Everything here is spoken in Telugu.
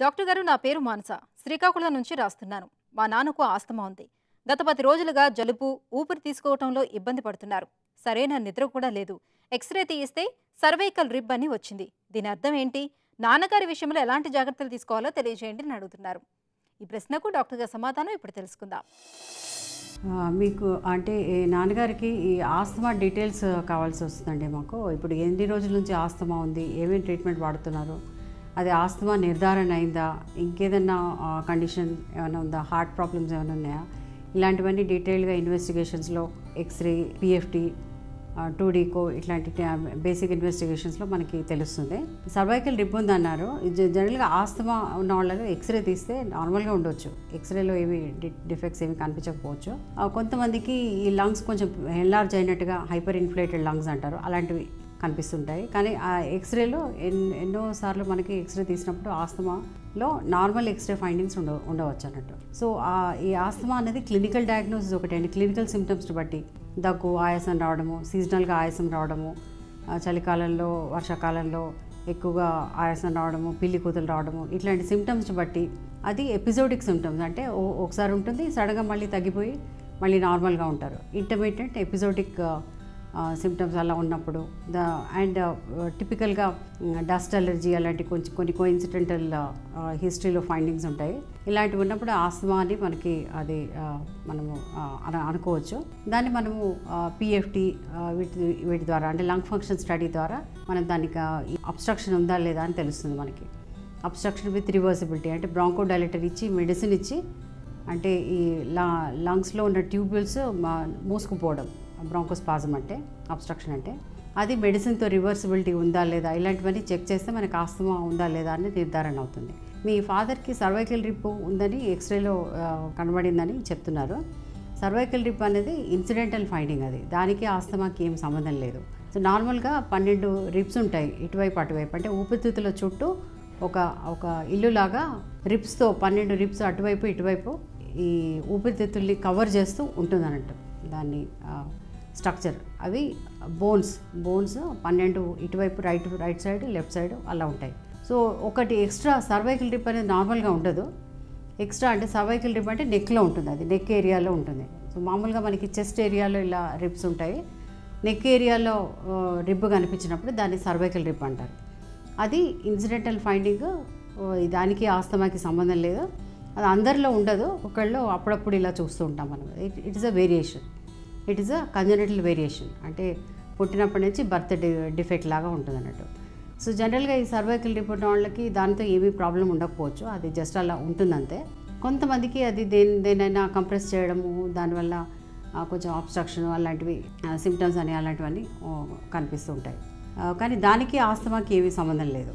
డాక్టర్ గారు నా పేరు మానస. శ్రీకాకుళం నుంచి రాస్తున్నాను. మా నాన్నకు ఆస్తమా ఉంది. గత పది రోజులుగా జలుబు ఊపిరి తీసుకోవటంలో ఇబ్బంది పడుతున్నారు. సరైన నిద్ర కూడా లేదు. ఎక్స్రే తీయిస్తే సర్వైకల్ రిబ్ అని వచ్చింది. దీని అర్థం ఏంటి? నాన్నగారి విషయంలో ఎలాంటి జాగ్రత్తలు తీసుకోవాలో తెలియజేయండి అని అడుగుతున్నారు. ఈ ప్రశ్నకు డాక్టర్ గారి సమాధానం ఇప్పుడు తెలుసుకుందాం. మీకు అంటే నాన్నగారికి ఈ ఆస్తమా డీటెయిల్స్ కావాల్సి వస్తుందండి మాకు. ఇప్పుడు ఎన్ని రోజుల నుంచి ఆస్తమా ఉంది? ఏమేమి ట్రీట్మెంట్ వాడుతున్నారు? అది ఆస్తమా నిర్ధారణ అయిందా? ఇంకేదన్నా కండిషన్ ఏమైనా ఉందా? హార్ట్ ప్రాబ్లమ్స్ ఏమైనా ఉన్నాయా? ఇలాంటివన్నీ డీటెయిల్గా ఇన్వెస్టిగేషన్స్లో x ray PFT two D echo ఇట్లాంటి బేసిక్ ఇన్వెస్టిగేషన్స్లో మనకి తెలుస్తుంది. సర్వైకల్ రిబ్ ఉంది అన్నారు జనరల్గా ఆస్తమా ఉన్న వాళ్ళలో ఎక్స్రే తీస్తే నార్మల్గా ఉండొచ్చు. ఎక్స్రేలో ఏమి డిఫెక్ట్స్ ఏమి కనిపించకపోవచ్చు. కొంతమందికి ఈ లంగ్స్ కొంచెం ఎన్లార్జ్ అయినట్టుగా హైపర్ ఇన్ఫ్లేటెడ్ లంగ్స్ అంటారు. అలాంటివి కనిపిస్తుంటాయి. కానీ ఆ ఎక్స్రేలో ఎన్ ఎన్నోసార్లు మనకి ఎక్స్రే తీసినప్పుడు ఆస్తమాలో నార్మల్ ఎక్స్రే ఫైండింగ్స్ ఉండ ఉండవచ్చు అన్నట్టు సో ఆ ఈ ఆస్తమా అనేది క్లినికల్ డయాగ్నోసిస్ ఒకటి అండి. క్లినికల్ సిమ్టమ్స్ని బట్టి దగ్గు ఆయాసం రావడము సీజనల్గా ఆయాసం రావడము చలికాలంలో వర్షాకాలంలో ఎక్కువగా ఆయాసం రావడము పిల్లి కూతులు రావడము ఇట్లాంటి సిమ్టమ్స్ని బట్టి అది ఎపిసోడిక్ సిమ్టమ్స్ అంటే ఓ- ఒకసారి ఉంటుంది సడన్గా మళ్ళీ తగ్గిపోయి మళ్ళీ నార్మల్గా ఉంటారు. ఇంటర్మీడియట్ ఎపిసోడిక్ సిమ్టమ్స్ అలా ఉన్నప్పుడు ద అండ్ టిపికల్గా డస్ట్ అలర్జీ అలాంటి కొంచెం కొన్ని కోఇన్సిడెంటల్ హిస్టరీలో ఫైండింగ్స్ ఉంటాయి. ఇలాంటివి ఉన్నప్పుడు ఆస్మా అని మనకి అది మనము అన- అనుకోవచ్చు. దాన్ని మనము పిఎఫ్టీ వీటి వీటి ద్వారా అంటే లంగ్ ఫంక్షన్ స్టడీ ద్వారా మనం దానికి అబ్స్ట్రక్షన్ ఉందా లేదా అని తెలుస్తుంది మనకి. అబ్స్ట్రక్షన్ విత్ రివర్సిబిలిటీ అంటే బ్రాంకో డైలెటర్ ఇచ్చి మెడిసిన్ ఇచ్చి అంటే ఈ లా లంగ్స్లో ఉన్న ట్యూబ్యూల్స్ మూసుకుపోవడం. బ్రాంకోస్పాజం అంటే అబ్స్ట్రక్షన్ అంటే అది మెడిసిన్తో రివర్సిబిలిటీ ఉందా లేదా ఇలాంటివన్నీ చెక్ చేస్తే మనకు ఆస్తమా ఉందా లేదా అని నిర్ధారణ అవుతుంది. మీ ఫాదర్కి సర్వైకల్ రిప్ ఉందని ఎక్స్రేలో కనబడిందని చెప్తున్నారు. సర్వైకల్ రిప్ అనేది ఇన్సిడెంటల్ ఫైండింగ్ అది. దానికి ఆస్తమాకి ఏం సంబంధం లేదు. సో నార్మల్గా పన్నెండు రిప్స్ ఉంటాయి ఇటువైపు అటువైపు. అంటే ఊపిరితిత్తుల చుట్టూ ఒక ఒక ఇల్లులాగా రిప్స్తో పన్నెండు రిప్స్ అటువైపు ఇటువైపు ఈ ఊపిరితిత్తుల్ని కవర్ చేస్తూ ఉంటుంది అన్నట్టు దాన్ని స్ట్రక్చర్. అవి బోన్స్ బోన్స్ పన్నెండు ఇటువైపు right right side left side అలా ఉంటాయి. సో ఒకటి ఎక్స్ట్రా సర్వైకల్ రిప్ అనేది నార్మల్గా ఉండదు. ఎక్స్ట్రా అంటే సర్వైకల్ రిప్ అంటే నెక్లో ఉంటుంది అది నెక్ ఏరియాలో ఉంటుంది. సో మామూలుగా మనకి చెస్ట్ ఏరియాలో ఇలా రిప్స్ ఉంటాయి. నెక్ ఏరియాలో రిబ్ కనిపించినప్పుడు దాన్ని సర్వైకల్ రిప్ అంటారు. అది ఇన్సిడెంటల్ ఫైండింగ్ దానికి ఆస్తమాకి సంబంధం లేదు. అది అందరిలో ఉండదు ఒకళ్ళు అప్పుడప్పుడు ఇలా చూస్తూ ఉంటాం మనం. It it is a variation. It is a congenital variation అంటే పుట్టినప్పటి నుంచి బర్త్ డిఫెక్ట్ లాగా ఉంటుంది అన్నట్టు సో జనరల్గా ఈ సర్వైకల్ రిపోర్ట్ వాళ్ళకి దాంతో ఏమీ ప్రాబ్లం ఉండకపోవచ్చు. అది జస్ట్ అలా ఉంటుందంతే. కొంతమందికి అది దేని దేనైనా కంప్రెస్ చేయడము దానివల్ల కొంచెం ఆబ్స్ట్రక్షన్ అలాంటివి సిమ్టమ్స్ అని అలాంటివన్నీ కనిపిస్తూ ఉంటాయి. కానీ దానికి ఆస్తమాకి ఏమీ సంబంధం లేదు.